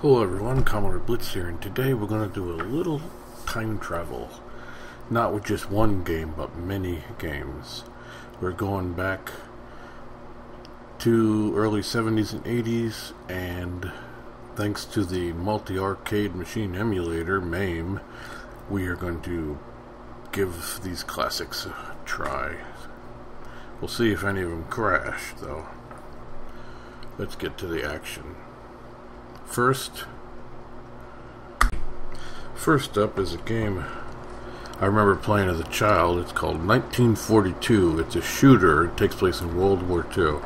Hello everyone, Commodore Blitz here, and today we're going to do a little time travel. Not with just one game, but many games. We're going back to early 70s and 80s, and thanks to the multi-arcade machine emulator, MAME, we are going to give these classics a try. We'll see if any of them crash, though. Let's get to the action. First, first up is a game I remember playing as a child. It's called 1942. It's a shooter. It takes place in World War II.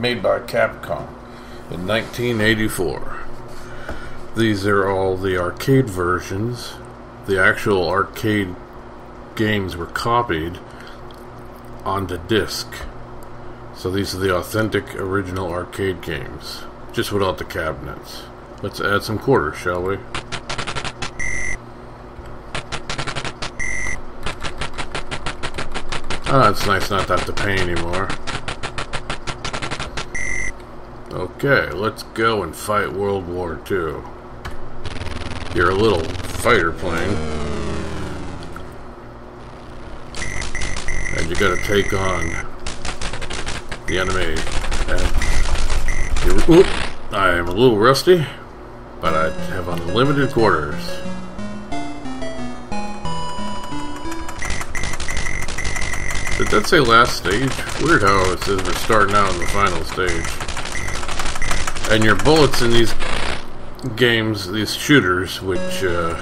Made by Capcom in 1984. These are all the arcade versions. The actual arcade games were copied onto disc so these are the authentic original arcade games, just without the cabinets. Let's add some quarters, shall we? Oh, it's nice not to have to pay anymore. Okay, let's go and fight World War II. You're a little fighter plane. And you gotta take on the enemy. And oop, I am a little rusty, but I have unlimited quarters. Did that say last stage? Weird how it says we're starting out in the final stage. And your bullets in these games, these shooters, which uh,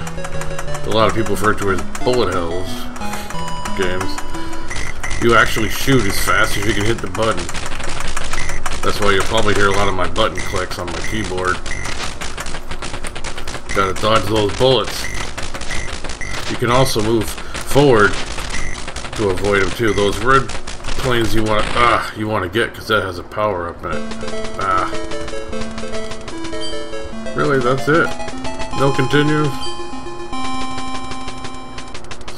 a lot of people refer to as bullet hells games, you actually shoot as fast as you can hit the button. That's why you'll probably hear a lot of my button clicks on my keyboard. Gotta dodge those bullets. You can also move forward to avoid them too. Those red planes you want ah you want to get because that has a power up in it. Ah. Really, that's it. No continues.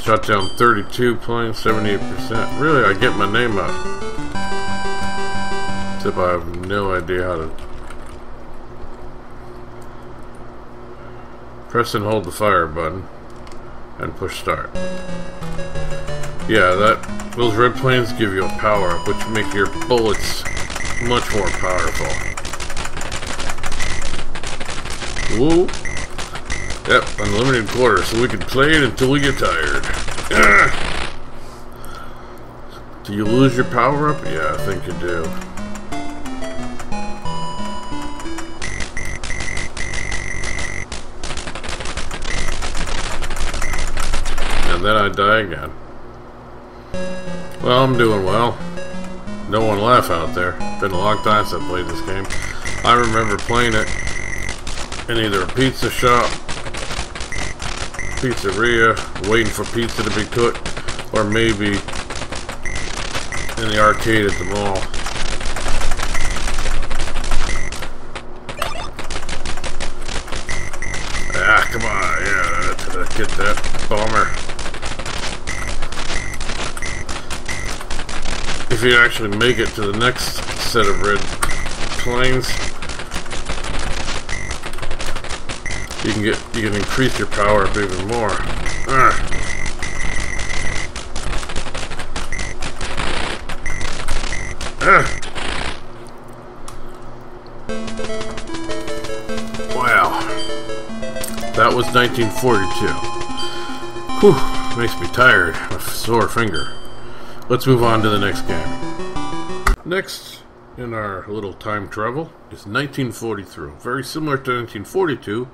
Shot down 32 planes, 78%. Really, I get my name up. Except I have no idea how to... Press and hold the fire button. And push start. Yeah, that those red planes give you a power up, which make your bullets much more powerful. Whoa. Yep, unlimited quarter, so we can play it until we get tired. do you lose your power up? Yeah, I think you do. And then I die again. Well, I'm doing well. No one laugh out there. Been a long time since I played this game. I remember playing it in either a pizza shop pizzeria, waiting for pizza to be cooked, or maybe in the arcade at the mall. Ah, come on, yeah, get that bomber. If you actually make it to the next set of red planes, you can get you can increase your power up even more. Ah. Ah. Wow. That was 1942. Whew, makes me tired. A sore finger. Let's move on to the next game. Next in our little time travel is 1943. Very similar to 1942,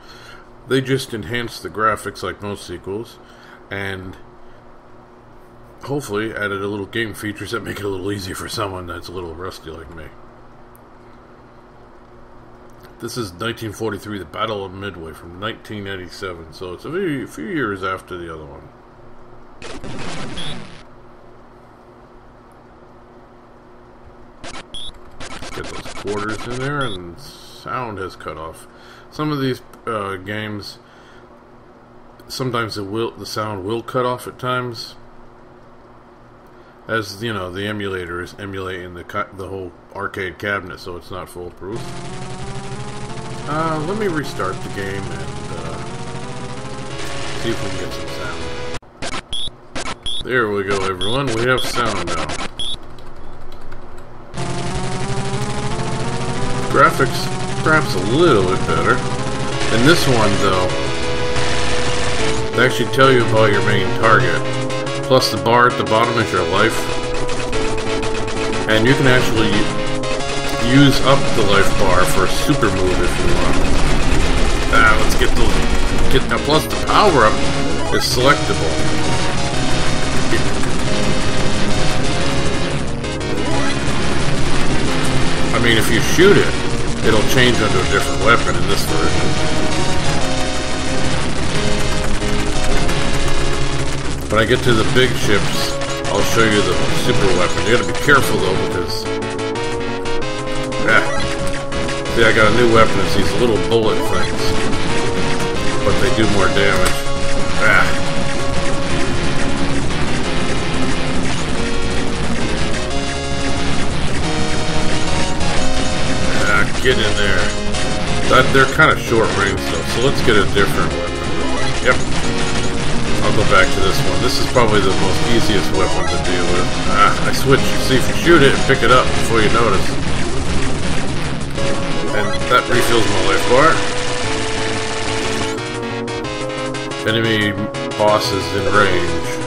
they just enhanced the graphics like most sequels and hopefully added a little game features that make it a little easier for someone that's a little rusty like me. This is 1943, the Battle of Midway from 1987, so it's a few, few years after the other one. Get those quarters in there, and sound has cut off. Some of these uh, games, sometimes it will the sound will cut off at times. As you know, the emulator is emulating the the whole arcade cabinet, so it's not foolproof. Uh, let me restart the game and uh, see if we can get some sound. There we go, everyone. We have sound now. Graphics, perhaps a little bit better. In this one, though, they actually tell you about your main target. Plus the bar at the bottom is your life. And you can actually use up the life bar for a super move if you want. Ah, let's get the get now plus the power up is selectable. I mean if you shoot it, it'll change into a different weapon in this version. When I get to the big ships, I'll show you the super weapon. You gotta be careful though, because... Ah. See, I got a new weapon. It's these little bullet things. But they do more damage. Ah. Get in there. That, they're kind of short range though, so let's get a different weapon. Yep. I'll go back to this one. This is probably the most easiest weapon to deal with. Ah, I switch. See if you shoot it and pick it up before you notice. And that refills my life bar. Enemy bosses in range.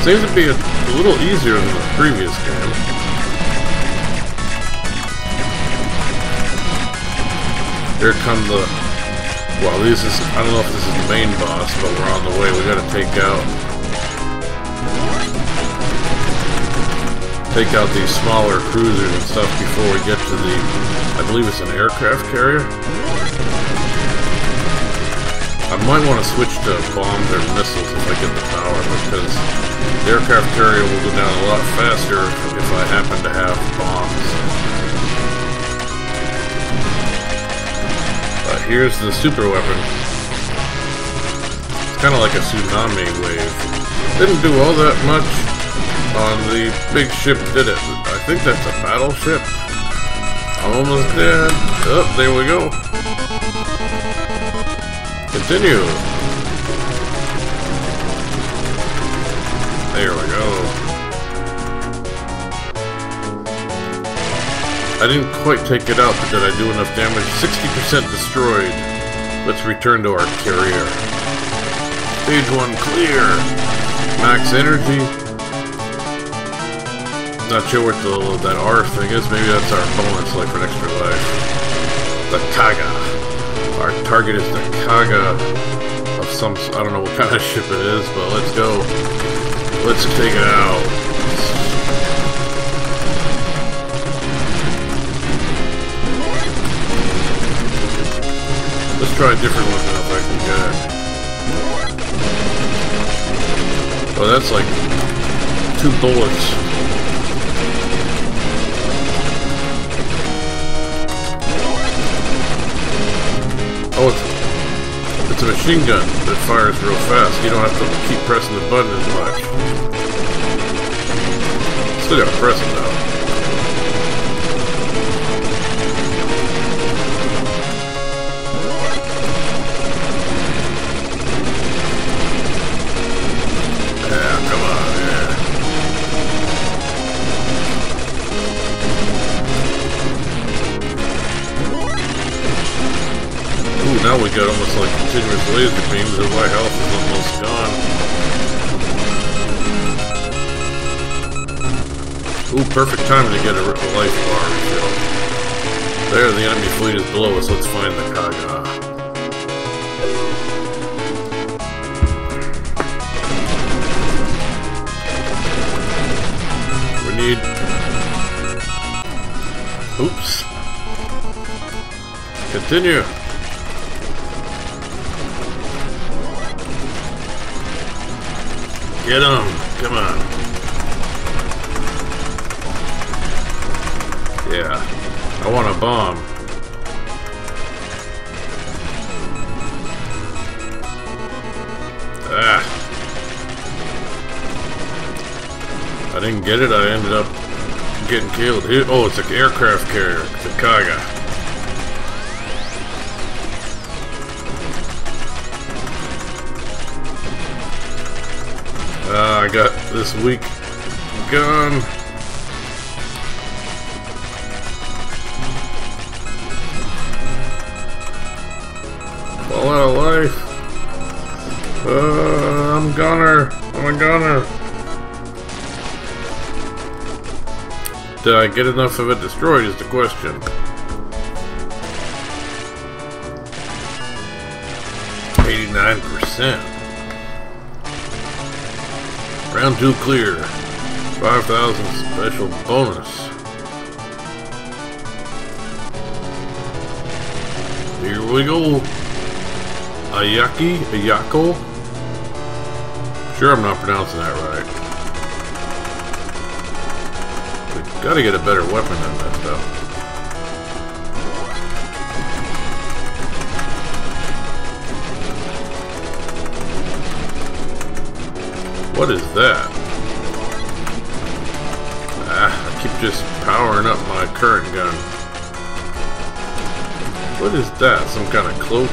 Seems to be a, a little easier than the previous game. Here come the... Well, this is... I don't know if this is the main boss, but we're on the way. We gotta take out... Take out these smaller cruisers and stuff before we get to the... I believe it's an aircraft carrier? I might want to switch to bombs or missiles if I get the power, because the aircraft carrier will go down a lot faster if I happen to have bombs. But here's the super weapon. It's kind of like a tsunami wave. Didn't do all that much on the big ship, did it? I think that's a battleship. I'm almost dead. Oh, there we go. Continue. There we go. I didn't quite take it out, but did I do enough damage? 60% destroyed. Let's return to our carrier. Stage 1 clear. Max energy. Not sure what the, that R thing is. Maybe that's our bonus, like for an extra life. The Kaga. Our target is the Kaga of some... I don't know what kind of ship it is, but let's go. Let's take it out. Let's try a different one if I can get it. Oh, that's like two bullets. Oh, it's, it's a machine gun that fires real fast. You don't have to keep pressing the button as much. Still gotta press it though. Now we got almost like continuous laser beams and my health is almost gone. Ooh, perfect time to get a, a life bar refill. There, the enemy fleet is below us. Let's find the Kaga. We need... Oops. Continue. Get him! Come on. Yeah. I want a bomb. Ah. I didn't get it. I ended up getting killed. Oh, it's an aircraft carrier. The Kaga. This weak gun. Fall out of life. Uh, I'm gunner. I'm a gunner. Did I get enough of it destroyed is the question. Eighty-nine percent. Round two clear. Five thousand special bonus. Here we go. Ayaki? Ayako? Sure I'm not pronouncing that right. Gotta get a better weapon than that stuff. What is that? Ah, I keep just powering up my current gun. What is that? Some kind of cloak?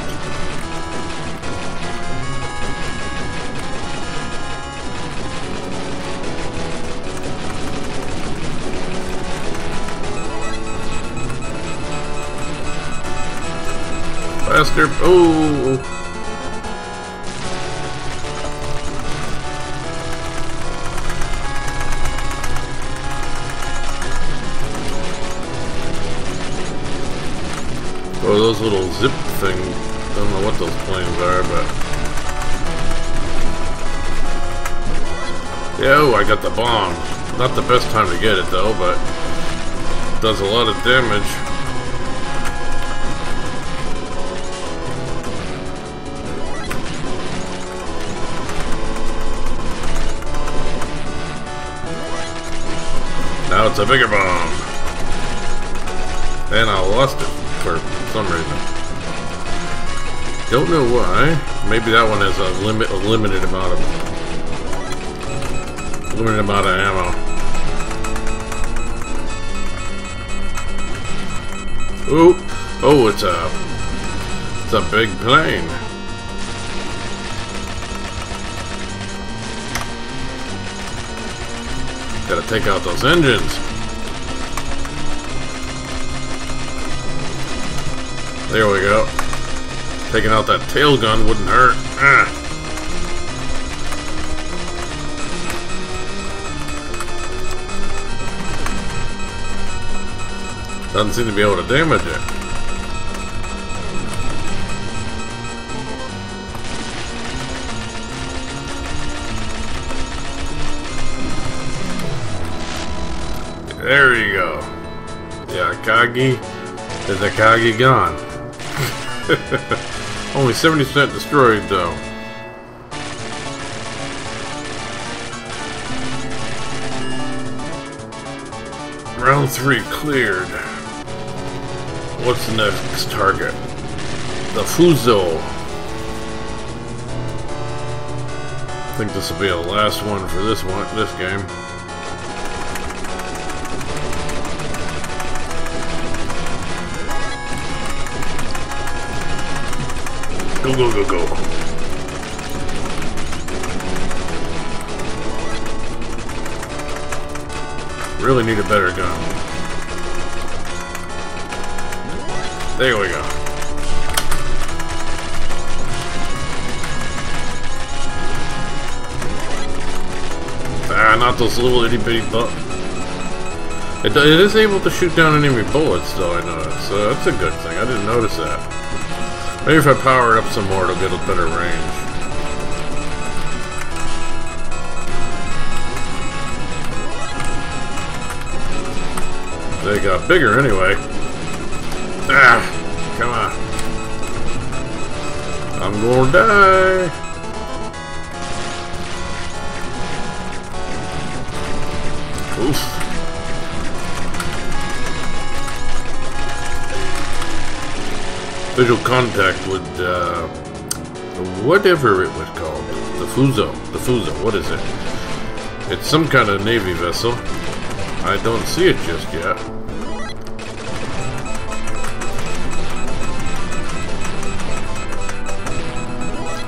faster. Oh. Oh, those little zip thing. Don't know what those planes are, but. Yeah, oh, I got the bomb. Not the best time to get it, though, but. Does a lot of damage. Now it's a bigger bomb. And I lost it some reason. Don't know why. Maybe that one has a limit, a limited amount of, limited amount of ammo. Ooh, oh, it's a, it's a big plane. Gotta take out those engines. There we go. Taking out that tail gun wouldn't hurt. Doesn't seem to be able to damage it. There you go. The Akagi is Akagi gone. Only 70% destroyed though. Round 3 cleared. What's the next target? The Fuso. I think this will be the last one for this one, this game. Go, go, go, go. Really need a better gun. There we go. Ah, not those little itty bitty butt. It, it is able to shoot down enemy bullets, though, I noticed. So that's a good thing. I didn't notice that. Maybe if I power it up some more, it'll get a better range. They got bigger anyway. Ah, come on. I'm gonna die. Visual contact with uh, whatever it was called. The Fuso. The Fuso. What is it? It's some kind of Navy vessel. I don't see it just yet.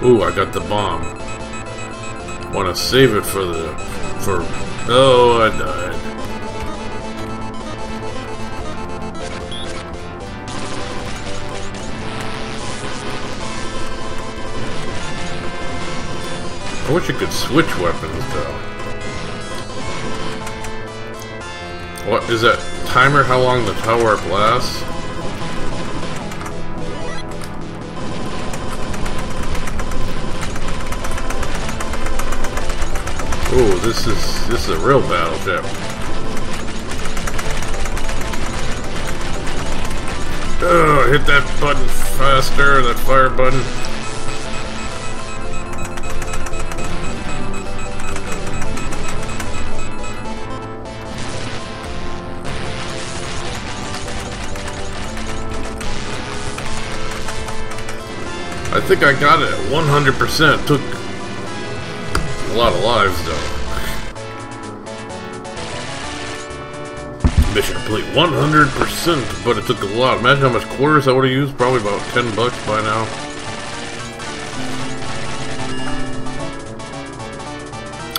Ooh, I got the bomb. Want to save it for the... for... Oh, I died. I wish you could switch weapons, though. What, is that timer how long the tower lasts? Oh, this is this is a real battleship. Oh, hit that button faster, that fire button. Think I got it 100%. Took a lot of lives, though. Mission complete 100%, but it took a lot. Imagine how much quarters I would have used. Probably about 10 bucks by now.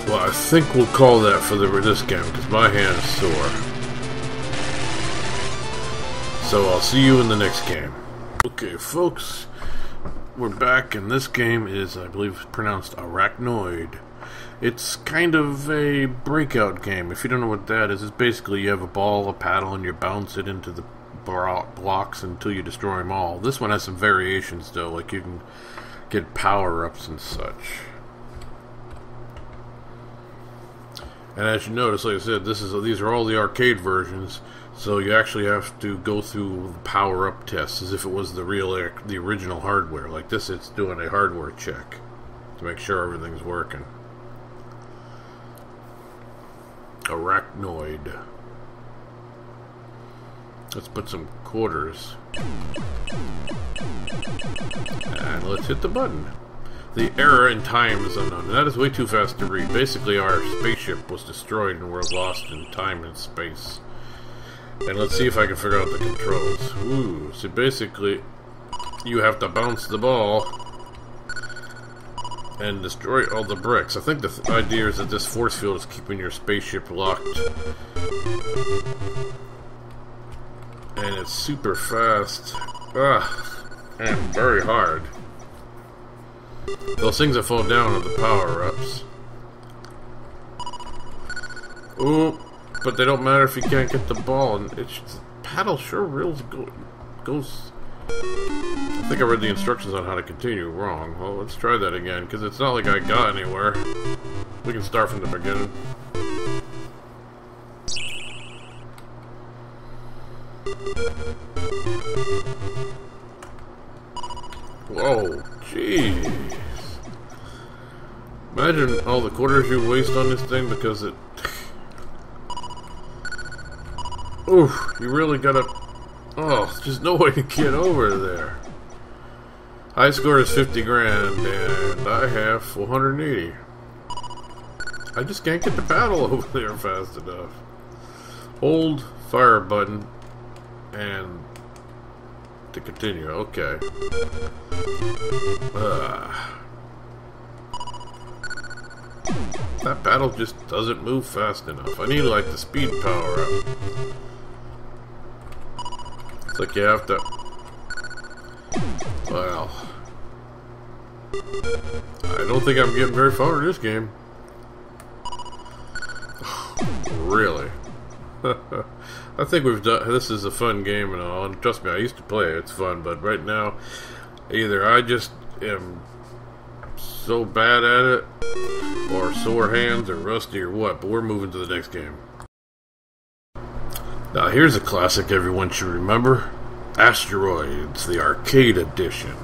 Well, I think we'll call that for the this game, because my hand is sore. So I'll see you in the next game. Okay, folks we're back, and this game is, I believe, pronounced Arachnoid. It's kind of a breakout game. If you don't know what that is, it's basically you have a ball, a paddle, and you bounce it into the blocks until you destroy them all. This one has some variations, though, like you can get power-ups and such. And as you notice, like I said, this is these are all the arcade versions. So you actually have to go through the power-up tests as if it was the real, the original hardware. Like this, it's doing a hardware check to make sure everything's working. Arachnoid. Let's put some quarters. And let's hit the button. The error in time is unknown. That is way too fast to read. Basically, our spaceship was destroyed and we're lost in time and space. And let's see if I can figure out the controls. Ooh, so basically, you have to bounce the ball and destroy all the bricks. I think the th idea is that this force field is keeping your spaceship locked. And it's super fast. Ah, and very hard. Those things that fall down are the power-ups. Ooh. But they don't matter if you can't get the ball. And it's paddle sure reels go, goes. I think I read the instructions on how to continue wrong. Well, let's try that again because it's not like I got anywhere. We can start from the beginning. Whoa, jeez. Imagine all the quarters you waste on this thing because it Oof, you really gotta... Oh, there's no way to get over there. High score is 50 grand, and I have 480. I just can't get the battle over there fast enough. Hold fire button and to continue. Okay. Uh, that battle just doesn't move fast enough. I need like the speed power up It's like you have to... Well... I don't think I'm getting very far in this game. really? I think we've done... This is a fun game and all. And trust me, I used to play it. It's fun. But right now, either I just am so bad at it, or sore hands, or rusty, or what. But we're moving to the next game. Now here's a classic everyone should remember. Asteroids, the arcade edition.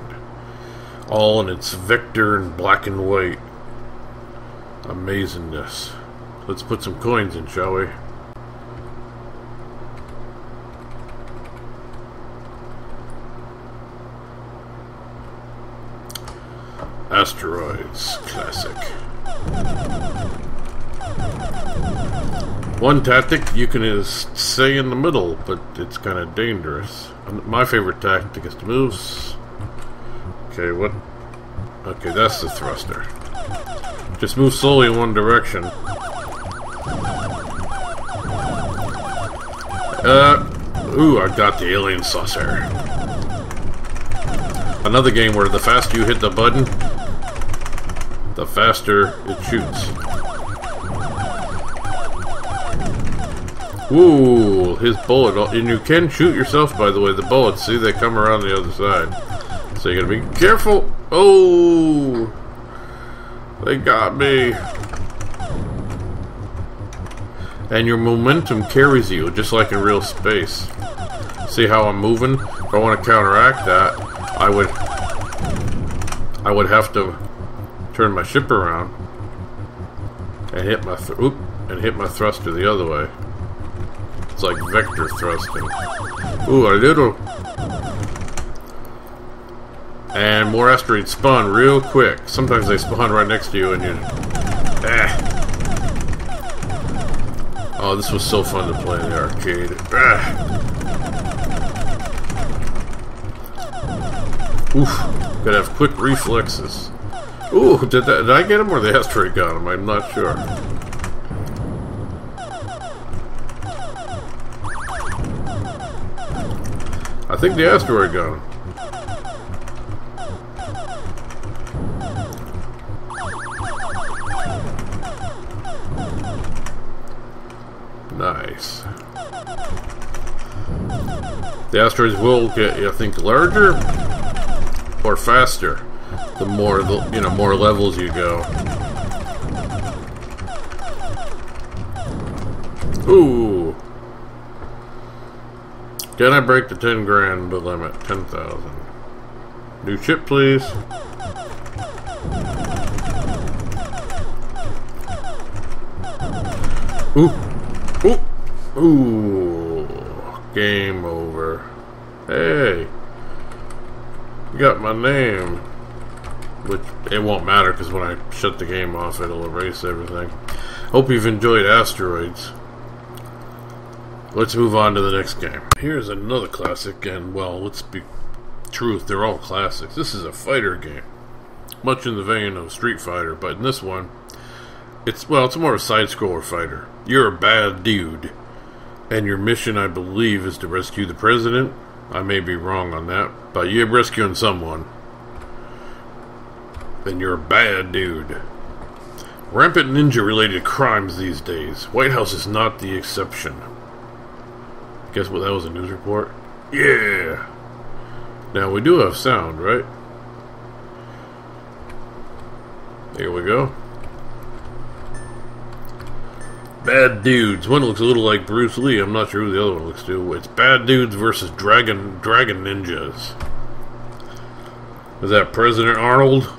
All in its vector and black and white amazingness. Let's put some coins in, shall we? Asteroids Classic. One tactic you can is stay in the middle, but it's kind of dangerous. My favorite tactic is to move. Okay, what? Okay, that's the thruster. Just move slowly in one direction. Uh, ooh, I got the alien saucer. Another game where the faster you hit the button, the faster it shoots. Ooh, his bullet. Oh, and you can shoot yourself, by the way. The bullets, see, they come around the other side. So you gotta be careful. Oh! They got me. And your momentum carries you, just like in real space. See how I'm moving? If I want to counteract that, I would... I would have to turn my ship around and hit my oop, and hit my thruster the other way. It's like vector thrusting. Ooh, a little. And more asteroids spawn real quick. Sometimes they spawn right next to you and you... Ah. Oh, this was so fun to play in the arcade. Ah. Oof. Gotta have quick reflexes. Ooh, did, that, did I get him or the asteroid got him? I'm not sure. I think the asteroid got him. Nice. The asteroids will get, I think, larger or faster the more, you know, more levels you go. Ooh. Can I break the 10 grand limit? 10,000. New chip, please. Ooh. Ooh. Ooh. Game over. Hey. You got my name. Which, it won't matter because when I shut the game off, it'll erase everything. Hope you've enjoyed Asteroids. Let's move on to the next game. Here's another classic, and well, let's be truth, they're all classics. This is a fighter game, much in the vein of Street Fighter, but in this one, it's well, it's more of a side-scroller fighter. You're a bad dude, and your mission, I believe, is to rescue the president. I may be wrong on that, but you're rescuing someone. Then you're a bad dude. Rampant ninja-related crimes these days. White House is not the exception. Guess what? That was a news report. Yeah. Now we do have sound, right? There we go. Bad dudes. One looks a little like Bruce Lee. I'm not sure who the other one looks to. It's bad dudes versus dragon dragon ninjas. Is that President Arnold?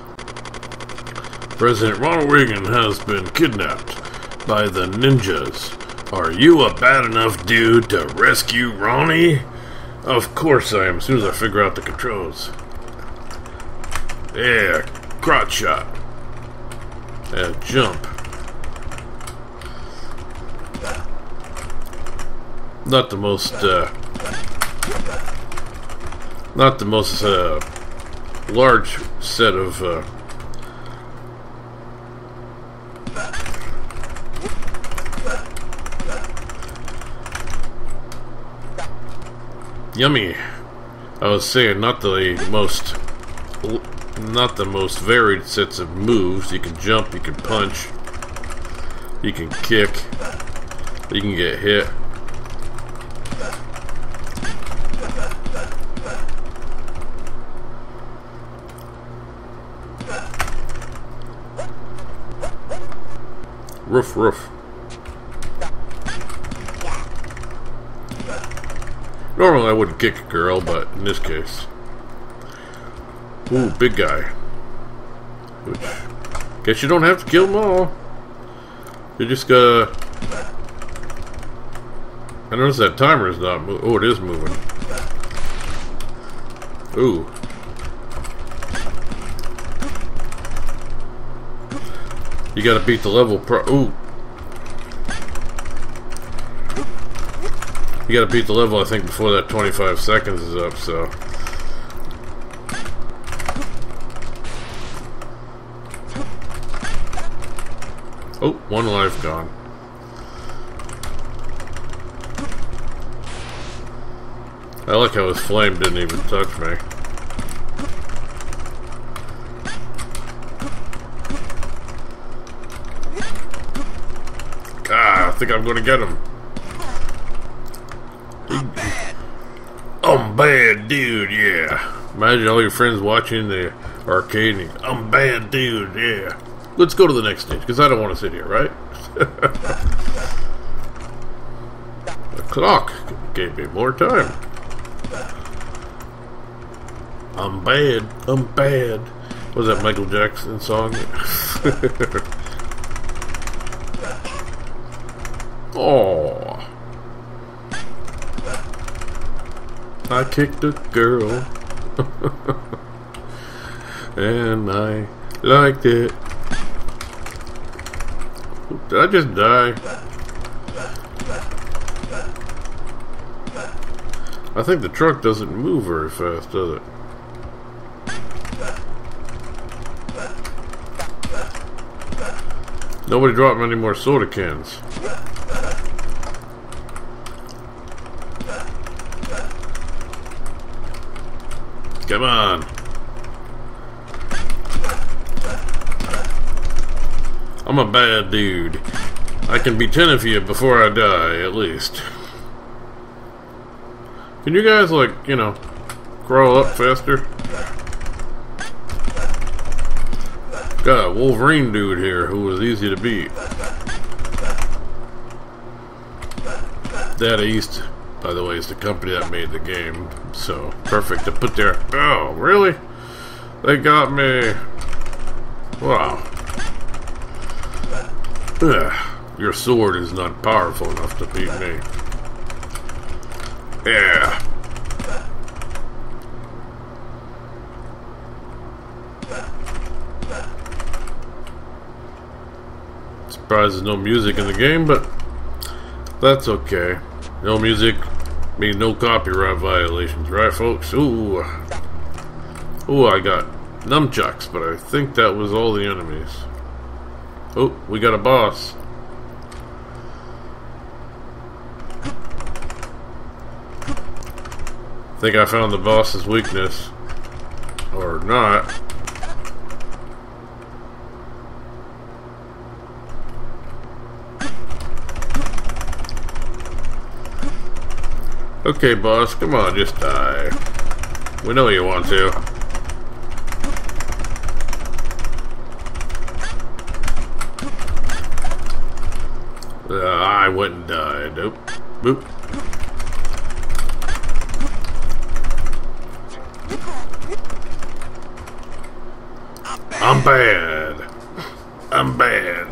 President Ronald Reagan has been kidnapped by the ninjas. Are you a bad enough dude to rescue Ronnie? Of course I am, as soon as I figure out the controls. Yeah, crotch shot. Yeah, jump. Not the most, uh, not the most, uh, large set of, uh, Yummy. I was saying, not the most, not the most varied sets of moves. You can jump, you can punch, you can kick, you can get hit. Roof, roof. Normally I wouldn't kick a girl, but in this case. Ooh, big guy. Which, guess you don't have to kill them all. You just gotta... I notice that timer is not moving. Oh, it is moving. Ooh. You gotta beat the level pro- Ooh. You gotta beat the level, I think, before that 25 seconds is up, so... Oh, one life gone. I like how his flame didn't even touch me. Ah, I think I'm gonna get him. I'm bad. I'm bad, dude, yeah. Imagine all your friends watching the arcade and I'm bad, dude, yeah. Let's go to the next stage, because I don't want to sit here, right? the clock gave me more time. I'm bad. I'm bad. Was that Michael Jackson song? oh. I kicked a girl. and I liked it. Did I just die? I think the truck doesn't move very fast, does it? Nobody dropped any more soda cans. Come on. I'm a bad dude. I can be ten of you before I die, at least. Can you guys, like, you know, crawl up faster? Got a Wolverine dude here who was easy to beat. Data East, by the way, is the company that made the game, so perfect to put there. Oh, really? They got me. Wow. Ugh, your sword is not powerful enough to beat me. Yeah. Surprised there's no music in the game, but that's okay. No music means no copyright violations, right folks? Ooh. Ooh, I got nunchucks, but I think that was all the enemies. Oh, we got a boss. think I found the boss's weakness. Or not. Okay, boss, come on, just die. We know you want to. Uh, I wouldn't die. Nope. Boop. I'm bad. I'm bad.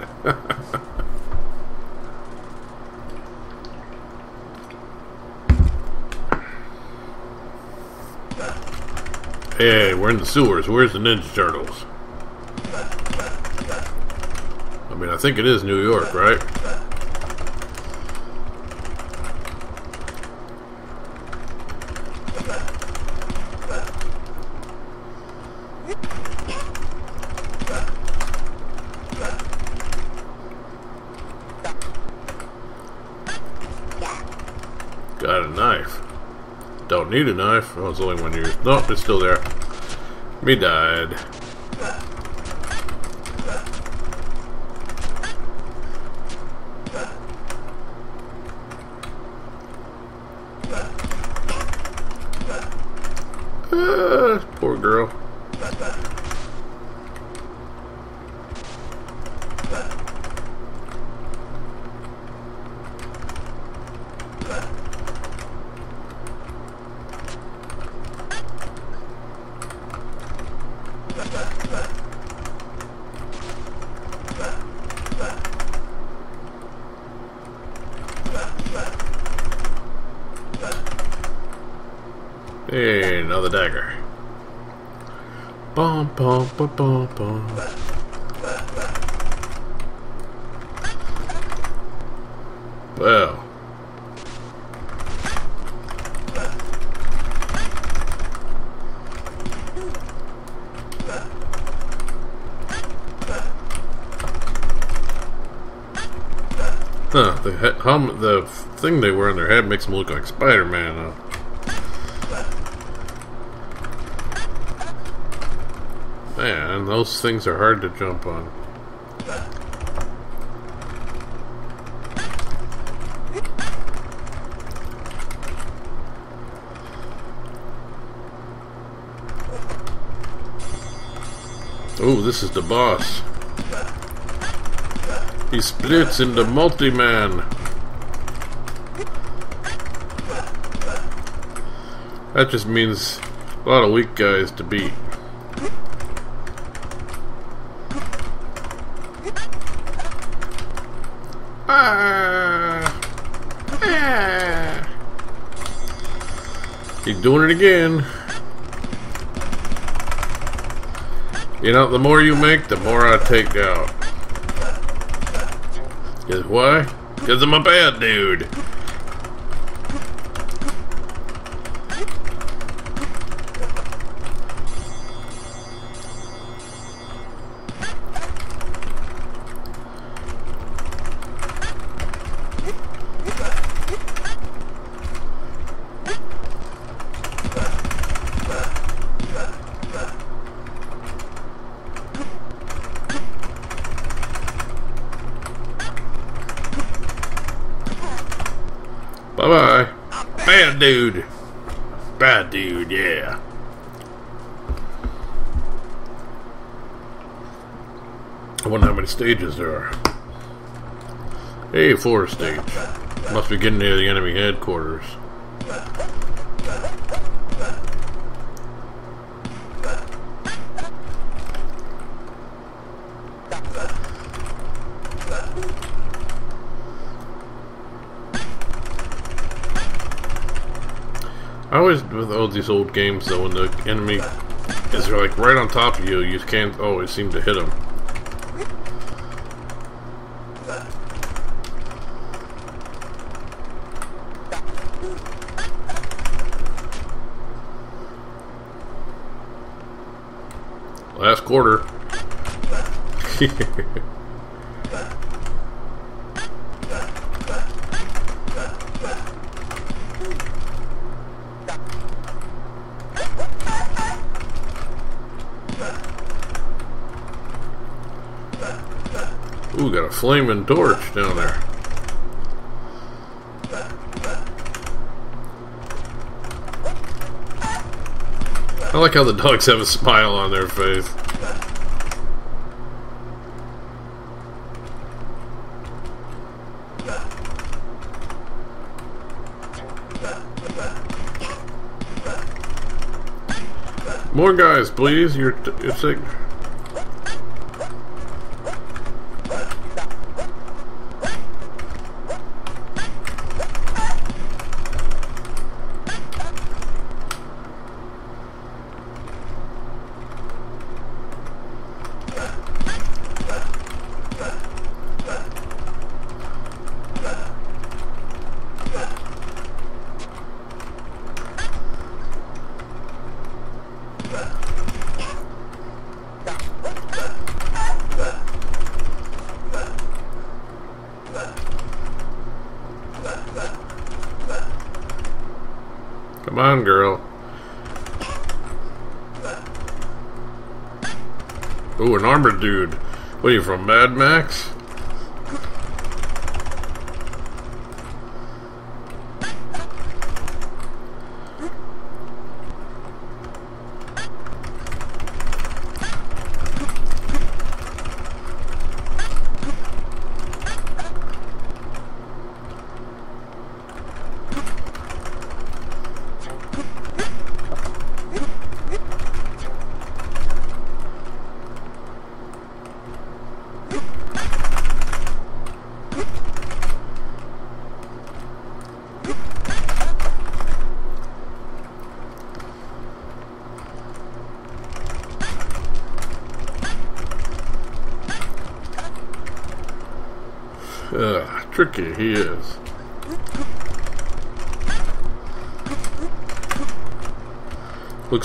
hey, we're in the sewers. Where's the Ninja Turtles? I mean, I think it is New York, right? Got a knife. Don't need a knife. Oh, it's only one use. Nope, it's still there. Me died. Well. Huh, the, the thing they wear on their head makes them look like Spider-Man. Huh? Man, those things are hard to jump on. Oh, this is the boss. He splits into multi-man. That just means a lot of weak guys to beat. Ah. Ah. He's doing it again. You know, the more you make, the more I take out. Guess why? Because I'm a bad dude. K4 stage. Must be getting near the enemy headquarters. I always, with all these old games though, when the enemy is like right on top of you, you can't always seem to hit them. Quarter. Ooh, got a flaming torch down there. I like how the dogs have a smile on their face. More guys, please. You're, you're sick. Come on, girl. Ooh, an armored dude. What are you from, Mad Max?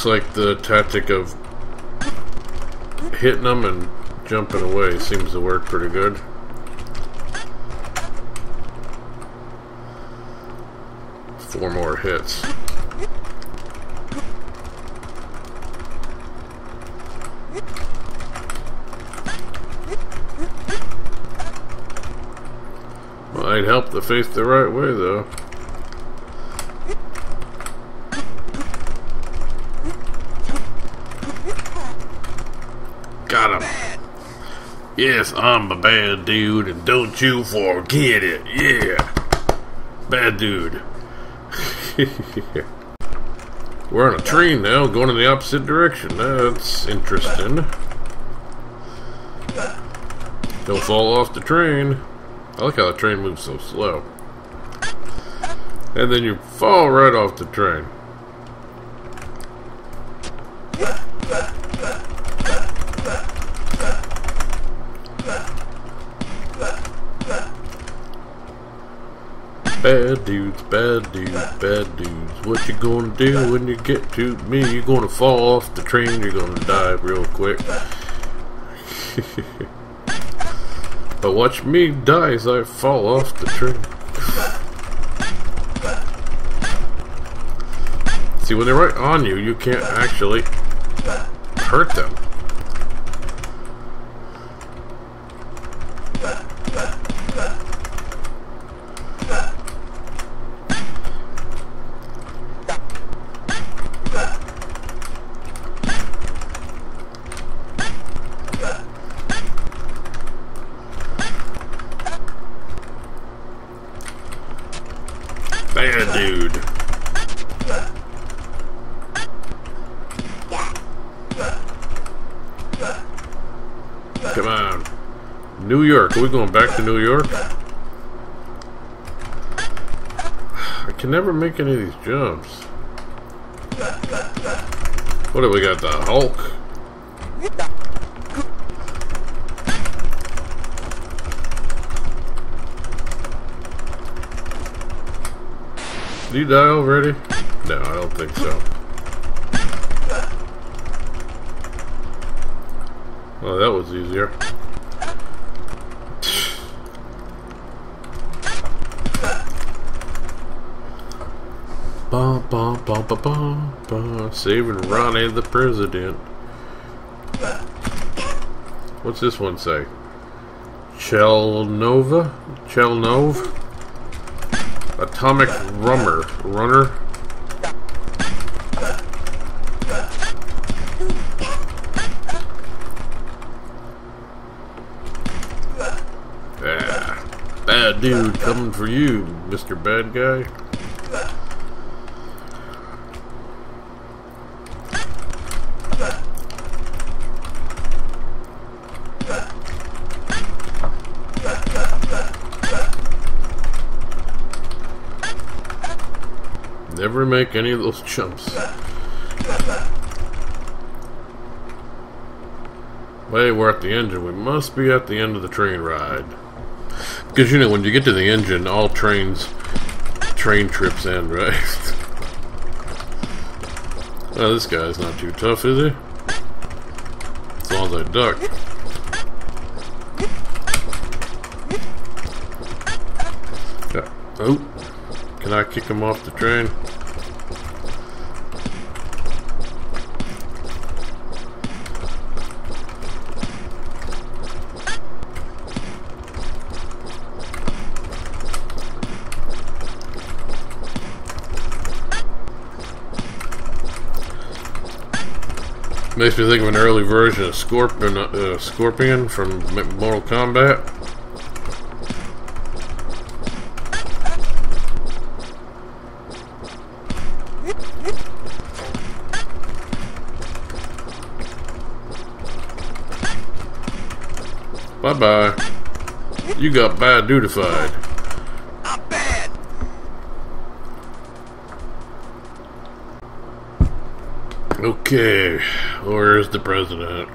looks like the tactic of hitting them and jumping away seems to work pretty good. Four more hits. Well, I'd help the faith the right way, though. Yes, I'm a bad dude, and don't you forget it. Yeah. Bad dude. We're on a train now, going in the opposite direction. That's interesting. Don't fall off the train. I like how the train moves so slow. And then you fall right off the train. Bad dudes, bad dudes. What you gonna do when you get to me? You're gonna fall off the train, you're gonna die real quick. but watch me die as I fall off the train. See, when they're right on you, you can't actually hurt them. Bad dude. Come on. New York. Are we going back to New York? I can never make any of these jumps. What do we got? The Hulk? Did you die already? No, I don't think so. Well, that was easier. Bum, bum, bum, bum. Saving Ronnie the president. What's this one say? Chelnova? Chelnove? Atomic Rummer. Runner? Yeah. Bad dude coming for you, Mr. Bad Guy. Never make any of those jumps. Wait, we're at the engine. We must be at the end of the train ride. Because, you know, when you get to the engine, all trains, train trips end, right? this guy's not too tough, is he? As long as I duck. Oh, can I kick him off the train? Makes me think of an early version of Scorpion, uh, Scorpion from Mortal Kombat. Bye bye. You got bad bad. Okay, where's the president?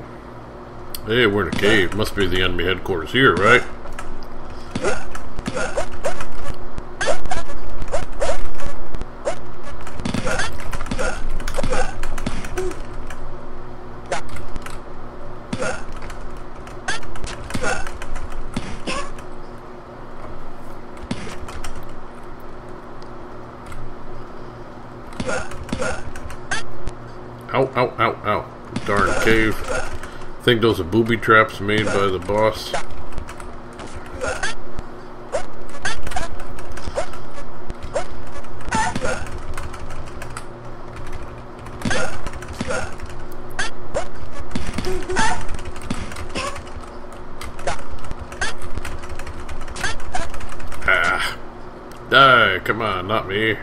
Hey, we're in a cave. Must be the enemy headquarters here, right? Think those are booby traps made by the boss. Ah. Die, come on, not me.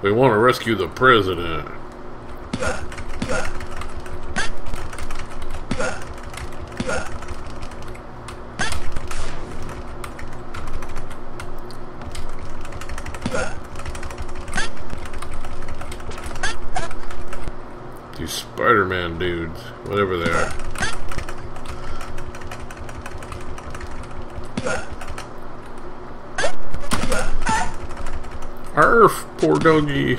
We want to rescue the president. These Spider-Man dudes, whatever they are. Arf, poor doggy.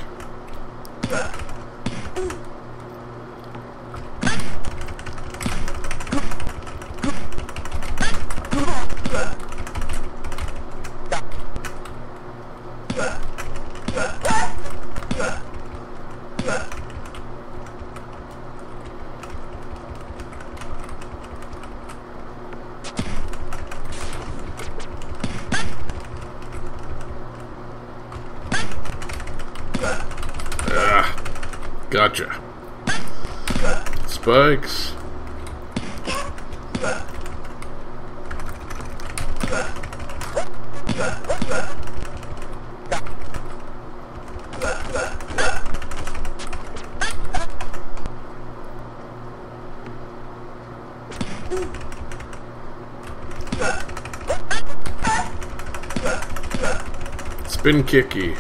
Kicky.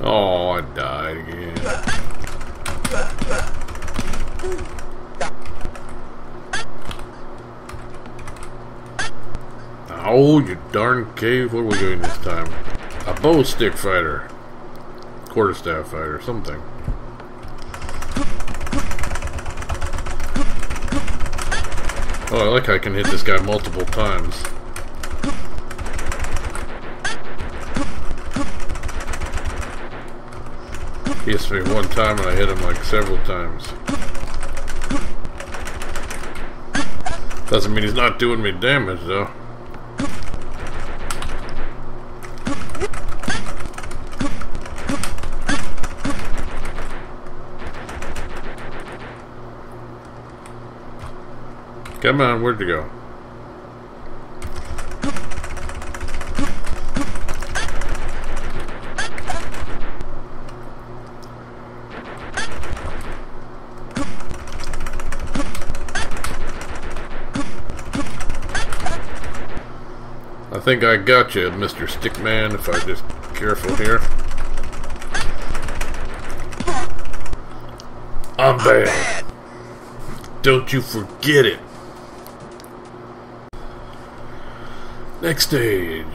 Oh, I died again. Oh, you darn cave. What are we doing this time? Bow stick fighter. Quarterstaff fighter, something. Oh, I like how I can hit this guy multiple times. He hits me one time and I hit him like several times. Doesn't mean he's not doing me damage though. Come on, where'd you go? I think I got you, Mr. Stickman, if I just careful here. I'm bad. Don't you forget it. Next stage.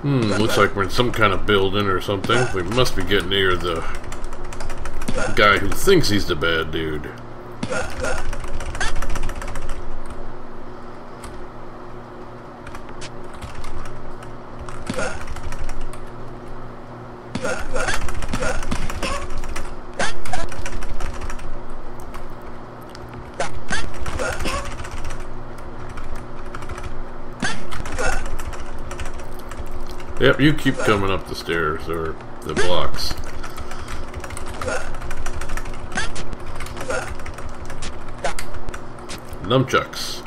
Hmm, looks like we're in some kind of building or something. We must be getting near the guy who thinks he's the bad dude. Yep, you keep coming up the stairs or the blocks. Nunchucks.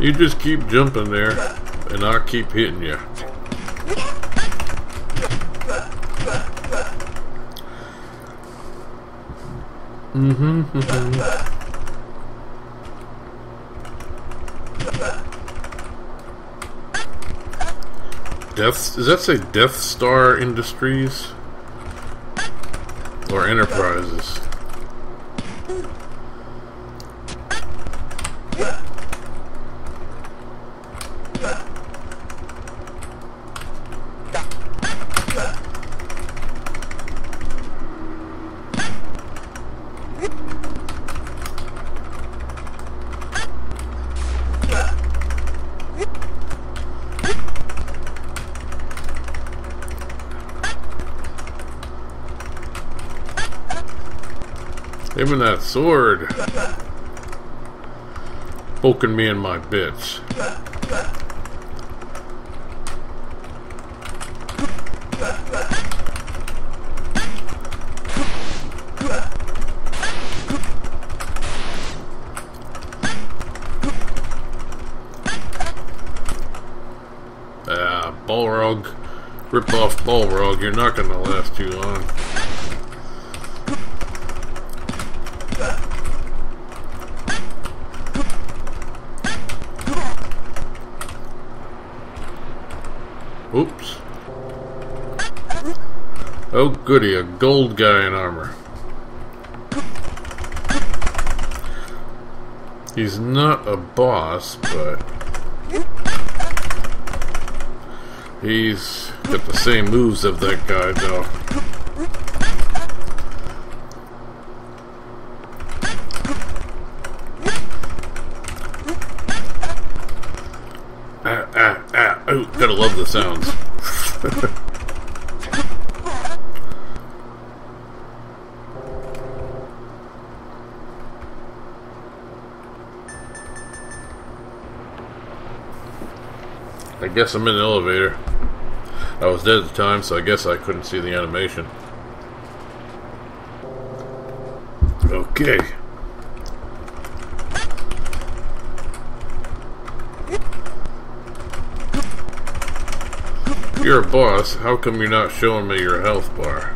You just keep jumping there, and I'll keep hitting you. Mm-hmm. mm-hmm. Death does that say Death Star Industries? Or Enterprises? Give me that sword. Poking me in my bits. Ah, Balrog. Rip off Balrog. You're not gonna last too long. Oops. Oh goody, a gold guy in armor. He's not a boss, but he's got the same moves of that guy though. Ah, ah, ah. Oh, gotta love the sounds. guess I'm in the elevator. I was dead at the time, so I guess I couldn't see the animation. Okay. You're a boss. How come you're not showing me your health bar?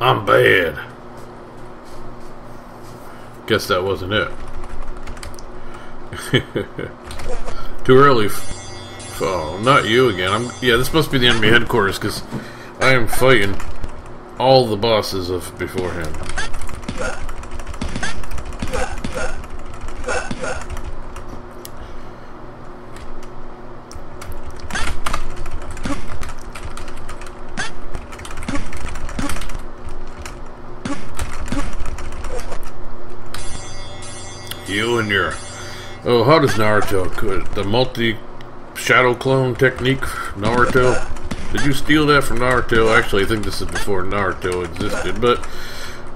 I'm bad. Guess that wasn't it. Too early. Oh, not you again. I'm. Yeah, this must be the enemy headquarters because I am fighting all the bosses of beforehand. You and your. Oh, how does Naruto could the multi shadow clone technique? Naruto. Did you steal that from Naruto? Actually, I think this is before Naruto existed, but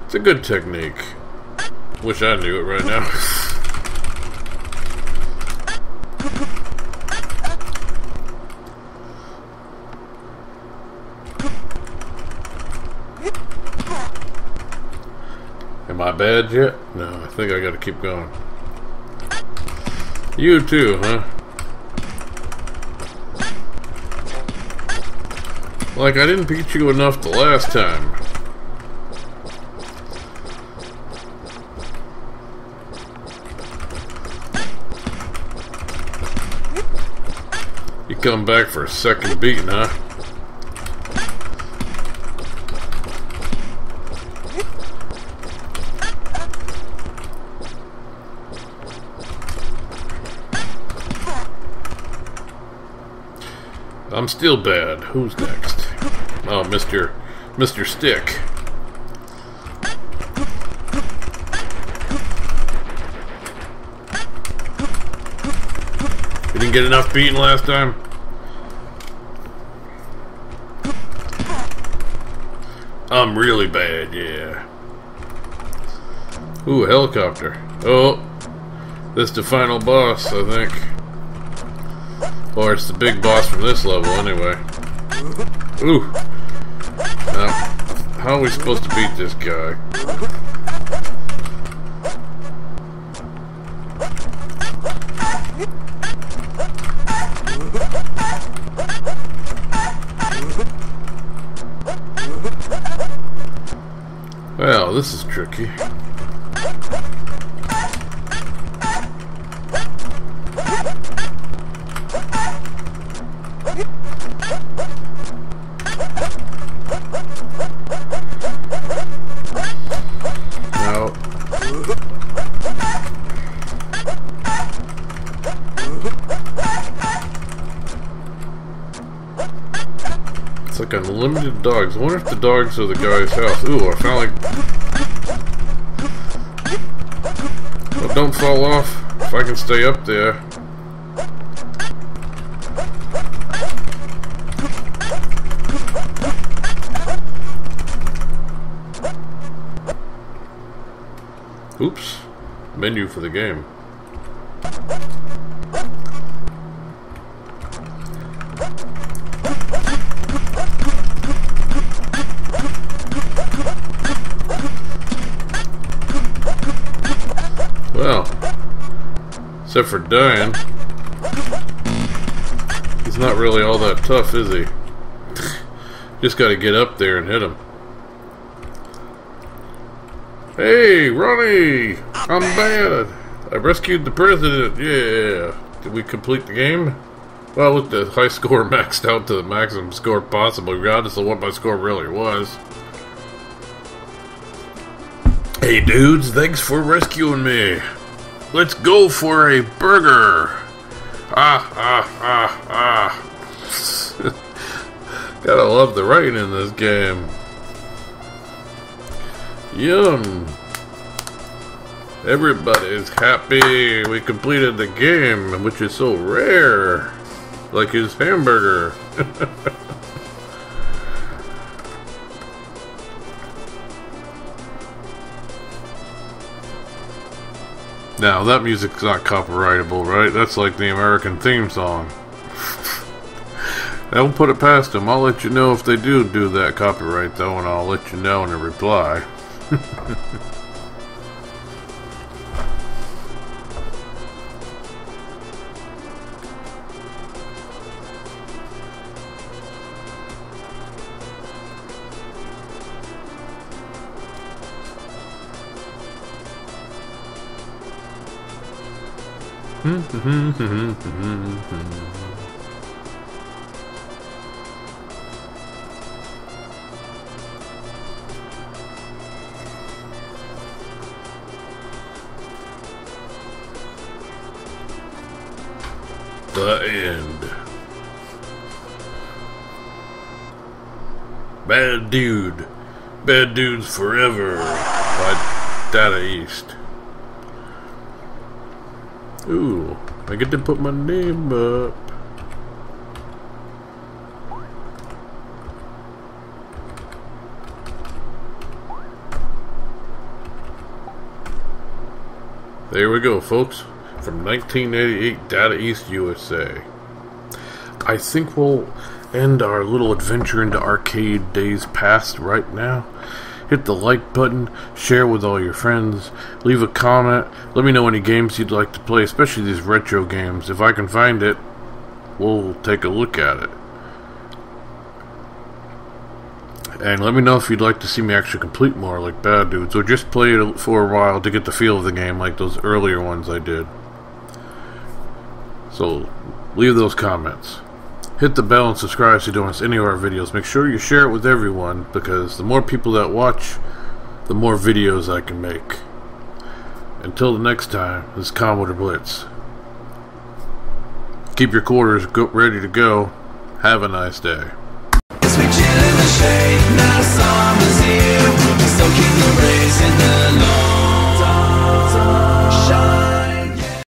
it's a good technique. Wish I knew it right now. Am I bad yet? No, I think I gotta keep going. You too, huh? Like I didn't beat you enough the last time. You come back for a second beating, huh? I'm still bad. Who's next? Oh, Mr. Mr. Stick. You didn't get enough beating last time? I'm really bad, yeah. Ooh, a helicopter. Oh, this the final boss, I think. It's the big boss from this level, anyway. Ooh. Now, how are we supposed to beat this guy? Well, this is tricky. Dogs. I wonder if the dogs are the guy's house. Ooh, I found like... Well, don't fall off. If I can stay up there. Except for dying, he's not really all that tough, is he? Just gotta get up there and hit him. Hey, Ronnie! I'm bad! I rescued the president, yeah! Did we complete the game? Well, with the high score maxed out to the maximum score possible, regardless of what my score really was. Hey dudes, thanks for rescuing me. Let's go for a burger. Ah, ah, ah, ah. Gotta love the writing in this game. Yum. Everybody's happy. We completed the game, which is so rare. Like his hamburger. Now, that music's not copyrightable, right? That's like the American theme song. I won't put it past them. I'll let you know if they do do that copyright, though, and I'll let you know in a reply. the end. Bad Dude. Bad Dudes Forever by Data East. Ooh, I get to put my name up. There we go, folks. From 1988 Data East USA. I think we'll end our little adventure into arcade days past right now. Hit the like button, share with all your friends, leave a comment, let me know any games you'd like to play, especially these retro games. If I can find it, we'll take a look at it. And let me know if you'd like to see me actually complete more like Bad Dudes, or just play it for a while to get the feel of the game like those earlier ones I did. So, leave those comments. Hit the bell and subscribe so you don't miss any of our videos. Make sure you share it with everyone because the more people that watch, the more videos I can make. Until the next time, this is Commodore Blitz. Keep your quarters ready to go. Have a nice day. Chill in the rays in the Lord.